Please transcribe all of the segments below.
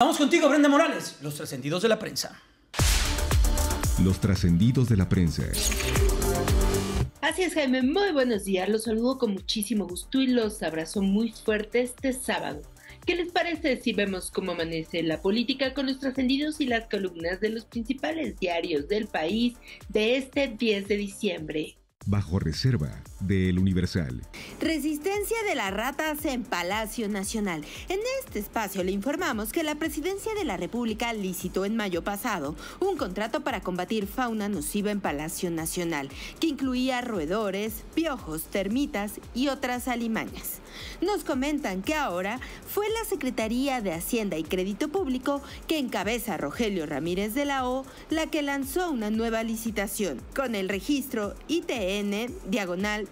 Vamos contigo, Brenda Morales, los trascendidos de la prensa. Los trascendidos de la prensa. Así es, Jaime, muy buenos días. Los saludo con muchísimo gusto y los abrazo muy fuerte este sábado. ¿Qué les parece si vemos cómo amanece la política con los trascendidos y las columnas de los principales diarios del país de este 10 de diciembre? bajo reserva de El Universal. Resistencia de las ratas en Palacio Nacional. En este espacio le informamos que la Presidencia de la República licitó en mayo pasado un contrato para combatir fauna nociva en Palacio Nacional, que incluía roedores, piojos, termitas y otras alimañas. Nos comentan que ahora fue la Secretaría de Hacienda y Crédito Público que encabeza Rogelio Ramírez de la O la que lanzó una nueva licitación con el registro ITN diagonal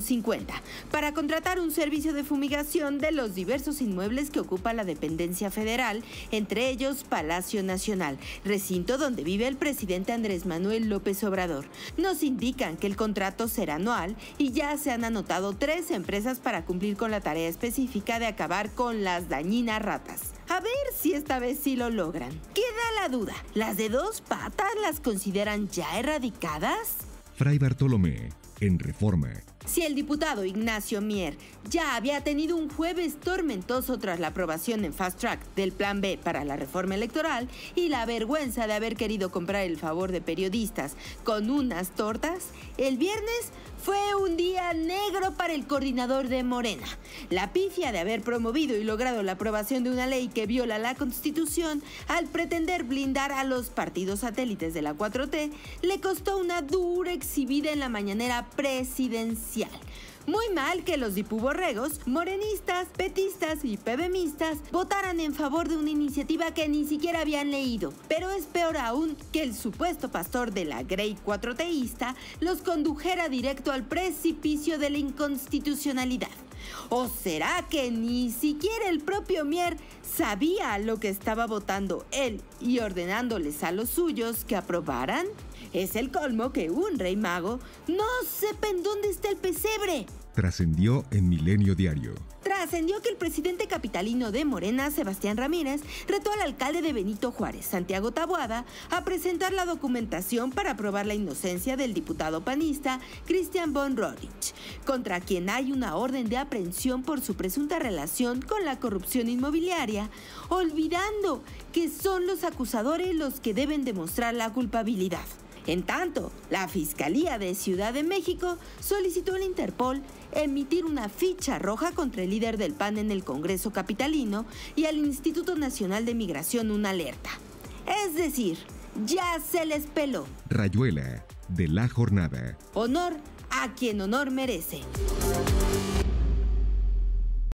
2022-50 para contratar un servicio de fumigación de los diversos inmuebles que ocupa la dependencia federal, entre ellos Palacio Nacional, recinto donde vive el presidente Andrés Manuel López Obrador. Nos indican que el contrato será anual y ya se han anotado tres empresas para cumplir con la tarea específica de acabar con las dañinas ratas. A ver si esta vez sí lo logran. Queda la duda, ¿las de dos patas las consideran ya erradicadas? Fray Bartolomé, en Reforma. Si el diputado Ignacio Mier ya había tenido un jueves tormentoso tras la aprobación en Fast Track del Plan B para la reforma electoral y la vergüenza de haber querido comprar el favor de periodistas con unas tortas, el viernes fue un día negro para el coordinador de Morena. La pifia de haber promovido y logrado la aprobación de una ley que viola la Constitución al pretender blindar a los partidos satélites de la 4T le costó una dura exhibida en la mañanera presidencial. Muy mal que los dipuborregos, morenistas, petistas y pebemistas votaran en favor de una iniciativa que ni siquiera habían leído. Pero es peor aún que el supuesto pastor de la Grey 4Tista los condujera al precipicio de la inconstitucionalidad. ¿O será que ni siquiera el propio Mier sabía lo que estaba votando él y ordenándoles a los suyos que aprobaran? Es el colmo que un rey mago no sepa en dónde está el pesebre. Trascendió en Milenio Diario. Trascendió que el presidente capitalino de Morena, Sebastián Ramírez, retó al alcalde de Benito Juárez, Santiago Taboada, a presentar la documentación para probar la inocencia del diputado panista Christian von Rodich, contra quien hay una orden de aprehensión por su presunta relación con la corrupción inmobiliaria, olvidando que son los acusadores los que deben demostrar la culpabilidad. En tanto, la Fiscalía de Ciudad de México solicitó al Interpol emitir una ficha roja contra el líder del PAN en el Congreso Capitalino y al Instituto Nacional de Migración una alerta. Es decir, ya se les peló. Rayuela de la jornada. Honor a quien honor merece.